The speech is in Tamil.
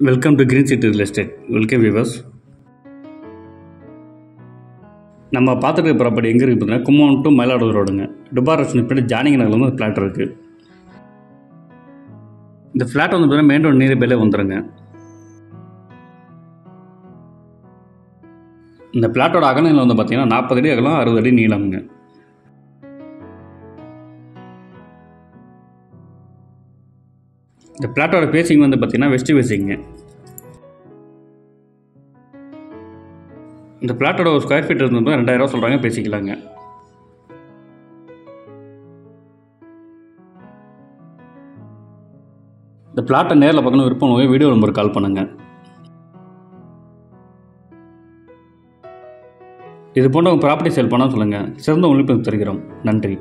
Welcome to green city real estate welcome viewers நம்ம பார்த்துட்டு இருக்க ப்ராப்பர்ட்டி எங்கே இருக்குது பார்த்தீங்கன்னா கும்பகோணம் டு மயிலாடுதுறை ரோடுங்க. டுபார் ரெஸ்டன் பின்னாடி ஜானிங்க நகரில் வந்து ஃப்ளாட் இருக்குது இந்த ஃப்ளாட் வந்து பார்த்தீங்கன்னா மெயின் ரோடு நீர் பேலே வந்துடுங்க இந்த ஃப்ளாட்டோட அகலம் வந்து பார்த்தீங்கன்னா நாற்பது அடி அகலம் அறுபது அடி நீளம்ங்க. இந்த பிளாட்டோட பேசிங் வந்து பார்த்தீங்கன்னா வெஸ்ட் பேசிங்க இந்த பிளாட்டோட ஒரு ஸ்கொயர் ஃபீட் இருந்தது ரெண்டாயிரம் சொல்கிறாங்க பேசிக்கலாங்க. இந்த பிளாட்டை நேரில் பார்க்கணும் விருப்பம் நோய் வீடியோ நம்பர் கால் பண்ணுங்கள் இது போன்ற ப்ராப்பர்ட்டி சேல் பண்ணால் சொல்லுங்கள் சிறந்த உழைப்பு தருகிறோம். நன்றி.